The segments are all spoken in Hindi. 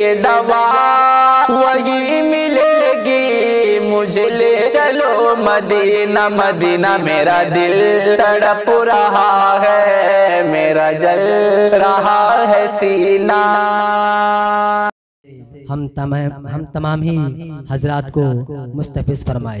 ये दवा वही मिलेगी। मुझे ले चलो मदीना मदीना मेरा दिल तड़प रहा है। मेरा जल रहा है सीना। हम तमाम हम तमाम ही हजरात को मुस्तफ़िज़ फरमाए।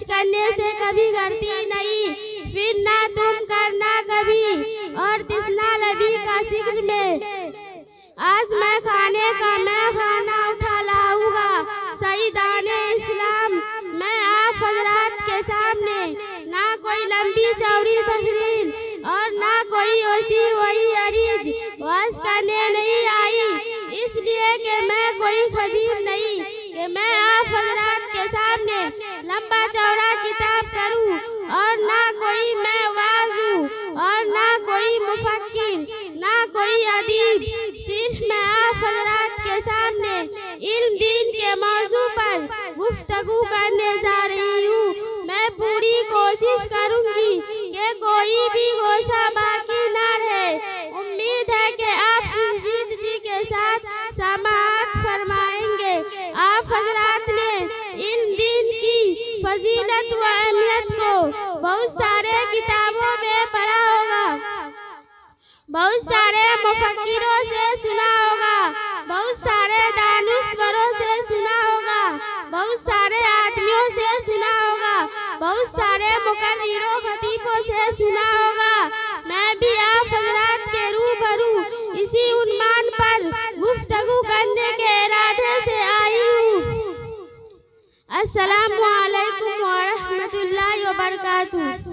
खर्च करने से कभी करती नहीं। फिर ना तुम करना कभी, और तिसना लबी का ज़िक्र में। आज मैं खाने का, मैं खाना उठा लाऊँगा। सईदान इस्लाम, मैं आप हजरात के सामने। ना कोई लंबी चौड़ी तकरीर और ना कोई ओसी वही अरीज। वास करने नहीं आई, इसलिए कि मैं कोई खदीम नहीं। कि मैं आप हजरात के सामने लंबा अदीब सिर्फ़ मैं आप हजरात के सामने इल्म दीन के मौजू पर गुफ्तगू करने जा रही हूँ। मैं पूरी कोशिश करूँगी कि कोई भी गोशा बाकी ना रहे। उम्मीद है कि आप संजीद जी के साथ समात फरमाएँगे। आप हजरात ने इल्म दीन की फजीलत व अहमियत को बहुत सारे किताबों में पढ़ा होगा। बहुत सारे मुफक्किरों से सुना होगा, बहुत सारे दानिश्वरों से सुना होगा, बहुत सारे आदमियों से सुना होगा, बहुत सारे मुकर्रिरों, खतीबों से सुना होगा। मैं भी आप हजरात के रूबरू इसी उन्मान पर गुफ्तगू करने के इरादे से आई हूँ। अस्सलाम वालेकुम व रहमतुल्लाहि व बरकातुहू।